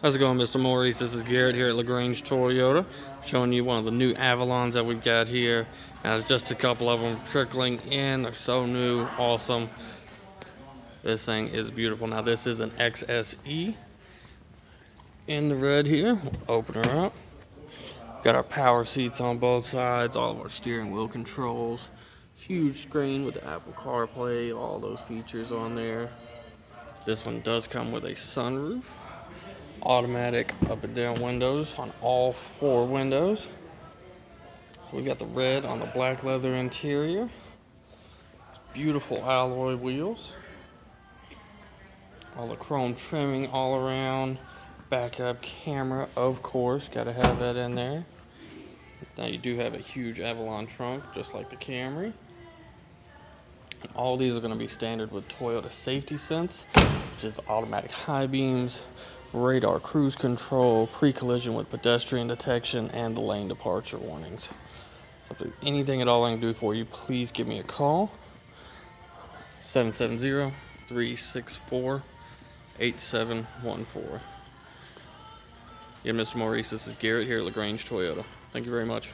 How's it going, Mr. Maurice? This is Garrett here at LaGrange Toyota, showing you one of the new Avalons that we've got here. And there's just a couple of them trickling in. They're so new, awesome. This thing is beautiful. Now, this is an XSE in the red here. Open her up. Got our power seats on both sides, all of our steering wheel controls. Huge screen with the Apple CarPlay, all those features on there. This one does come with a sunroof automatic up and down windows on all four windows. So we got the red on the black leather interior. Beautiful alloy wheels. All the chrome trimming all around. Backup camera, of course, gotta have that in there. Now you do have a huge Avalon trunk, just like the Camry. And all these are gonna be standard with Toyota Safety Sense, which is the automatic high beams, radar cruise control, pre-collision with pedestrian detection, and the lane departure warnings. So if there's anything at all I can do for you, please give me a call. 770-364-8714. Yeah, Mr. Maurice, this is Garrett here at LaGrange Toyota. Thank you very much.